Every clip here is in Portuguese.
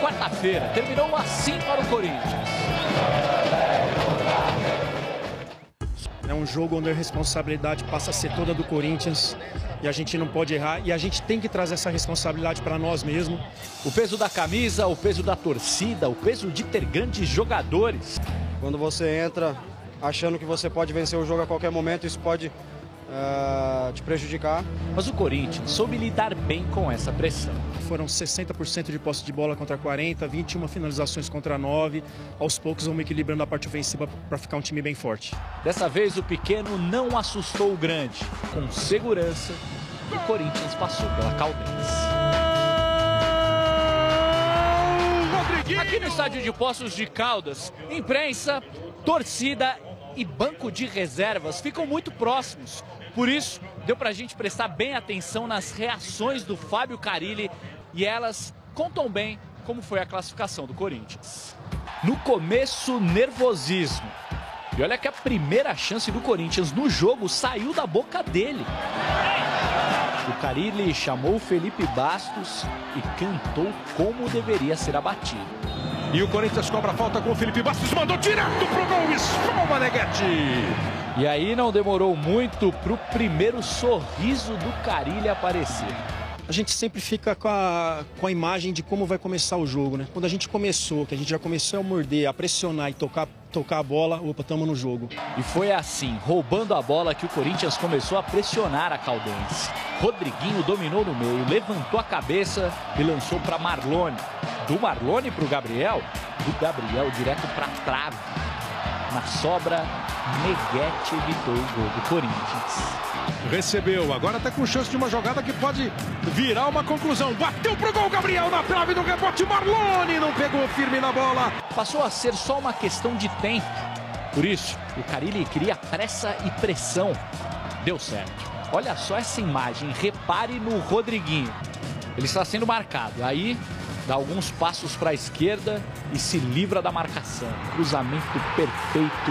quarta-feira terminou assim para o Corinthians. É um jogo onde a responsabilidade passa a ser toda do Corinthians e a gente não pode errar e a gente tem que trazer essa responsabilidade para nós mesmos. O peso da camisa, o peso da torcida, o peso de ter grandes jogadores. Quando você entra achando que você pode vencer o jogo a qualquer momento, isso pode uh, te prejudicar. Mas o Corinthians soube lidar bem com essa pressão. Foram 60% de posse de bola contra 40, 21 finalizações contra 9. Aos poucos vamos equilibrando a parte ofensiva para ficar um time bem forte. Dessa vez o pequeno não assustou o grande. Com segurança, o Corinthians passou pela Caldense. Aqui no estádio de Poços de Caldas, imprensa, torcida e banco de reservas ficam muito próximos. Por isso, deu para a gente prestar bem atenção nas reações do Fábio Carilli e elas contam bem como foi a classificação do Corinthians. No começo, nervosismo. E olha que a primeira chance do Corinthians no jogo saiu da boca dele. O Carilli chamou Felipe Bastos e cantou como deveria ser abatido. E o Corinthians cobra a falta com o Felipe Bastos, mandou direto pro gol, espalma Neguete. E aí não demorou muito pro primeiro sorriso do Carilli aparecer. A gente sempre fica com a, com a imagem de como vai começar o jogo, né? Quando a gente começou, que a gente já começou a morder, a pressionar e tocar, tocar a bola, opa, estamos no jogo. E foi assim, roubando a bola, que o Corinthians começou a pressionar a Caldense. Rodriguinho dominou no meio, levantou a cabeça e lançou para Marlone do Marlone para o Gabriel, do Gabriel direto para trave. Na sobra, Neguete evitou o gol do Corinthians. Recebeu, agora está com chance de uma jogada que pode virar uma conclusão. Bateu pro gol, Gabriel na trave do rebote. Marlone não pegou firme na bola. Passou a ser só uma questão de tempo. Por isso, o Carilli queria pressa e pressão. Deu certo. Olha só essa imagem, repare no Rodriguinho. Ele está sendo marcado. Aí dá alguns passos para a esquerda e se livra da marcação. Cruzamento perfeito,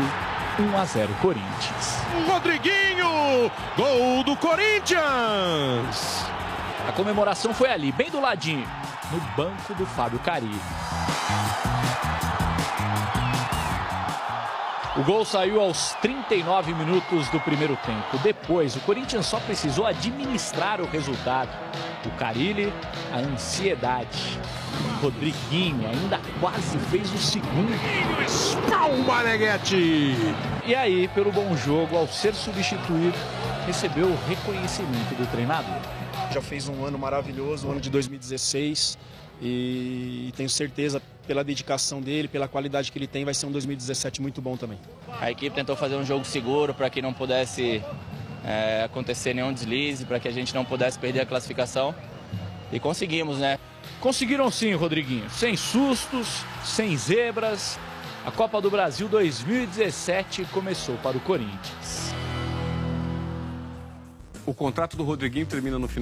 1 a 0 Corinthians. Rodriguinho, gol do Corinthians. A comemoração foi ali, bem do ladinho, no banco do Fábio Carilli. O gol saiu aos 39 minutos do primeiro tempo. Depois, o Corinthians só precisou administrar o resultado. O Carilli, a ansiedade. Rodriguinho ainda quase fez o segundo. Espalma, Neguete! E aí, pelo bom jogo, ao ser substituído, recebeu o reconhecimento do treinador. Já fez um ano maravilhoso, o ano de 2016. E tenho certeza, pela dedicação dele, pela qualidade que ele tem, vai ser um 2017 muito bom também. A equipe tentou fazer um jogo seguro para que não pudesse é, acontecer nenhum deslize, para que a gente não pudesse perder a classificação. E conseguimos, né? Conseguiram sim, Rodriguinho. Sem sustos, sem zebras. A Copa do Brasil 2017 começou para o Corinthians. O contrato do Rodriguinho termina no final.